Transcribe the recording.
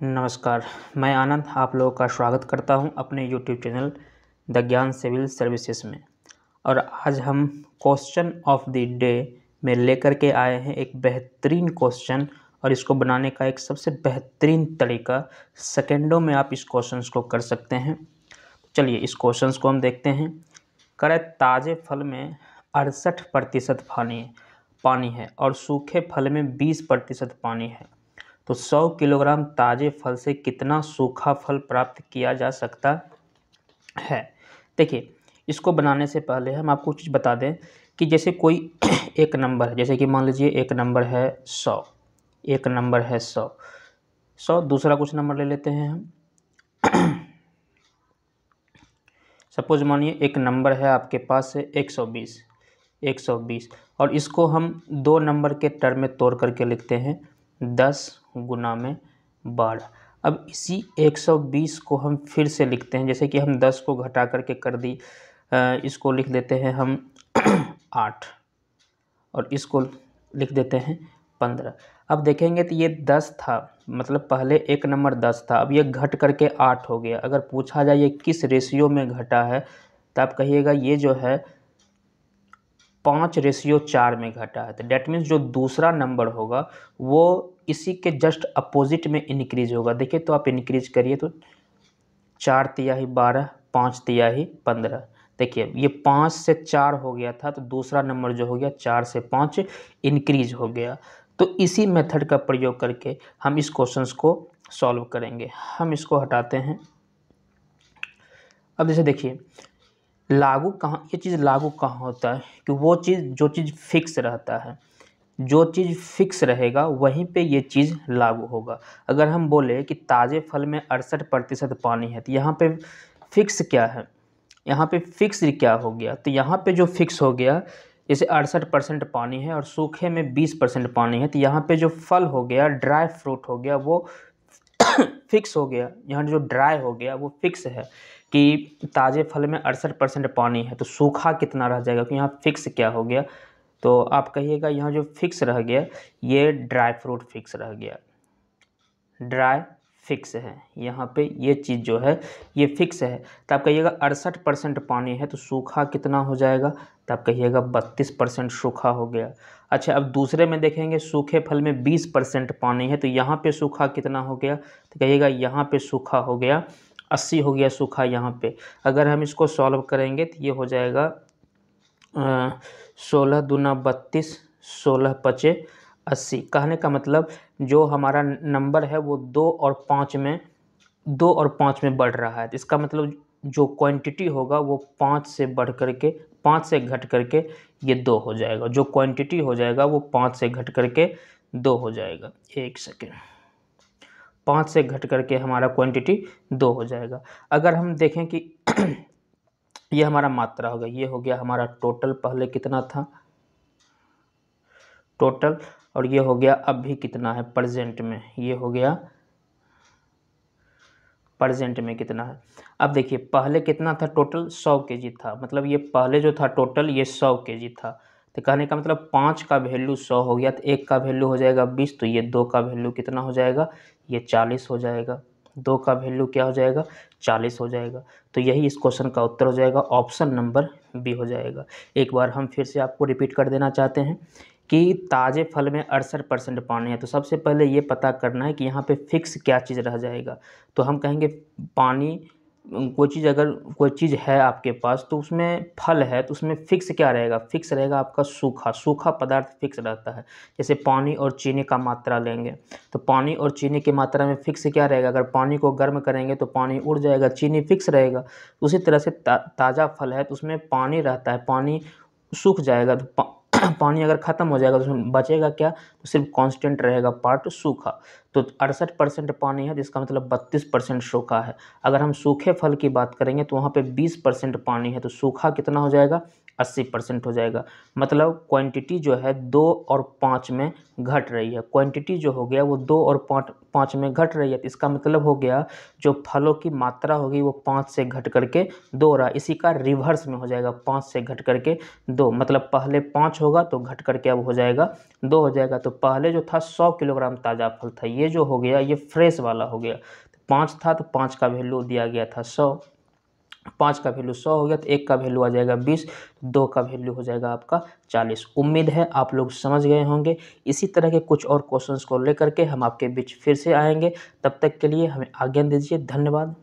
नमस्कार, मैं आनंद आप लोगों का स्वागत करता हूँ अपने YouTube channel the Gyan civil services में। और आज हम क्वेश्चन ऑफ़ द डे में लेकर के आए हैं एक बेहतरीन क्वेश्चन और इसको बनाने का एक सबसे बेहतरीन तरीका। सेकेंडों में आप इस क्वेश्चन को कर सकते हैं। चलिए, इस क्वेश्चन को हम देखते हैं। करें ताज़े फल में अड़सठ प्रतिशत पानी पानी है और सूखे फल में बीस प्रतिशत पानी है। तो 100 किलोग्राम ताज़े फल से कितना सूखा फल प्राप्त किया जा सकता है? देखिए, इसको बनाने से पहले हम आपको चीज़ बता दें कि जैसे कोई एक नंबर है, जैसे कि मान लीजिए एक नंबर है सौ, एक नंबर है सौ। सौ, दूसरा कुछ नंबर ले लेते हैं हम। सपोज़ मानिए एक नंबर है आपके पास एक सौ बीस, एक सौ बीस। और इसको हम दो नंबर के टर्म में तोड़ करके लिखते हैं। दस गुना में बारह। अब इसी 120 को हम फिर से लिखते हैं, जैसे कि हम 10 को घटा करके कर दी इसको लिख देते हैं हम आठ और इसको लिख देते हैं पंद्रह। अब देखेंगे तो ये दस था मतलब पहले एक नंबर दस था, अब ये घट करके आठ हो गया। अगर पूछा जाए ये किस रेशियो में घटा है तो आप कहिएगा ये जो है पाँच रेशियो चार में घटा है। तो डेट मीन्स जो दूसरा नंबर होगा, वो इसी के जस्ट अपोजिट में इनक्रीज होगा। देखिए तो आप इनक्रीज करिए तो चार तियाही बारह, पाँच तियाही पंद्रह। देखिए, ये पाँच से चार हो गया था तो दूसरा नंबर जो हो गया, चार से पाँच इनक्रीज हो गया। तो इसी मेथड का प्रयोग करके हम इस क्वेश्चन को सॉल्व करेंगे। हम इसको हटाते हैं। अब जैसे देखिए लागू कहाँ, ये चीज़ लागू कहाँ होता है कि वो चीज़, जो चीज़ फिक्स रहता है, जो चीज़ फिक्स रहेगा, वहीं पे ये चीज़ लागू होगा। अगर हम बोले कि ताज़े फल में अड़सठ प्रतिशत पानी है तो यहाँ पे फिक्स क्या है? यहाँ पे फिक्स क्या हो गया? तो यहाँ पे जो फिक्स हो गया जैसे अड़सठ परसेंट पानी है और सूखे में बीस परसेंट पानी है तो यहाँ पे जो फल हो गया, ड्राई फ्रूट हो गया, वो फिक्स हो गया। यहाँ जो ड्राई हो गया, वो फिक्स है। कि ताज़े फल में अड़सठ परसेंट पानी है तो सूखा कितना रह जाएगा? क्योंकि यहाँ फिक्स क्या हो गया? तो आप कहिएगा, यहाँ जो फिक्स रह गया, ये ड्राई फ्रूट फिक्स रह गया। ड्राई फिक्स है। यहाँ पे ये चीज़ जो है, ये फिक्स है। तो आप कहिएगा, अड़सठ परसेंट पानी है तो सूखा कितना हो जाएगा? तो आप कहिएगा, बत्तीस परसेंट सूखा हो गया। अच्छा अब दूसरे में देखेंगे, सूखे फल में बीस परसेंट पानी है तो यहाँ पे सूखा कितना हो गया? तो कहिएगा, यहाँ पे सूखा हो गया। अस्सी हो गया सूखा यहाँ पे। अगर हम इसको सॉल्व करेंगे तो ये हो जाएगा सोलह दूना बत्तीस, सोलह पचे अस्सी। कहने का मतलब जो हमारा नंबर है वो दो और पाँच में, दो और पाँच में बढ़ रहा है। तो इसका मतलब जो क्वांटिटी होगा वो पाँच से बढ़ करके, पाँच से घट करके ये दो हो जाएगा। जो क्वांटिटी हो जाएगा वो पाँच से घट करके दो हो जाएगा। एक सेकेंड पाँच से घट करके हमारा क्वांटिटी दो हो जाएगा। अगर हम देखें कि ये हमारा मात्रा होगा ये हो गया हमारा टोटल पहले कितना था? टोटल और ये हो गया अभी कितना है? प्रजेंट में। ये हो गया प्रजेंट में कितना है? अब देखिए, पहले कितना था? टोटल सौ के जी था। मतलब ये पहले जो था टोटल ये सौ के जी था। तो कहने का मतलब पाँच का वैल्यू सौ हो गया तो एक का वैल्यू हो जाएगा बीस तो ये दो का वैल्यू कितना हो जाएगा? ये चालीस हो जाएगा। दो का वैल्यू क्या हो जाएगा? चालीस हो जाएगा। तो यही इस क्वेश्चन का उत्तर हो जाएगा ऑप्शन नंबर बी हो जाएगा। एक बार हम फिर से आपको रिपीट कर देना चाहते हैं कि ताज़े फल में अड़सठ परसेंट पानी है। तो सबसे पहले ये पता करना है कि यहाँ पे फिक्स क्या चीज़ रह जाएगा। तो हम कहेंगे पानी कोई चीज़ अगर कोई चीज़ है आपके पास तो उसमें फल है तो उसमें फिक्स क्या रहेगा? फिक्स रहेगा आपका सूखा। सूखा पदार्थ फिक्स रहता है। जैसे पानी और चीनी का मात्रा लेंगे तो पानी और चीनी की मात्रा में फिक्स क्या रहेगा? अगर पानी को गर्म करेंगे तो पानी उड़ जाएगा चीनी फिक्स रहेगा। उसी तरह से ता, ताज़ा फल है तो उसमें पानी रहता है पानी सूख जाएगा तो पानी अगर ख़त्म हो जाएगा तो उसमें बचेगा क्या? तो सिर्फ़ कांस्टेंट रहेगा पार्ट सूखा। तो अड़सठ परसेंट पानी है, जिसका मतलब बत्तीस परसेंट सूखा है। अगर हम सूखे फल की बात करेंगे तो वहाँ पे बीस परसेंट पानी है तो सूखा कितना हो जाएगा? अस्सी परसेंट हो जाएगा। मतलब क्वांटिटी जो है दो और पाँच में घट रही है। क्वांटिटी जो हो गया वो दो और पाँच पाँच में घट रही है। तो इसका मतलब हो गया जो फलों की मात्रा होगी वो पाँच से घट करके दो रहा इसी का रिवर्स में हो जाएगा। पाँच से घट करके दो। मतलब पहले पाँच होगा तो घट करके अब हो जाएगा, दो हो जाएगा। तो पहले जो था सौ किलोग्राम ताज़ा फल था। ये जो हो गया, ये फ्रेश वाला हो गया। पाँच था तो पाँच का वैल्यू दिया गया था सौ। पाँच का वैल्यू सौ हो गया तो एक का वैल्यू आ जाएगा बीस दो का वैल्यू हो जाएगा आपका चालीस। उम्मीद है आप लोग समझ गए होंगे। इसी तरह के कुछ और क्वेश्चंस को लेकर के हम आपके बीच फिर से आएँगे। तब तक के लिए हमें आज्ञा दीजिए। धन्यवाद।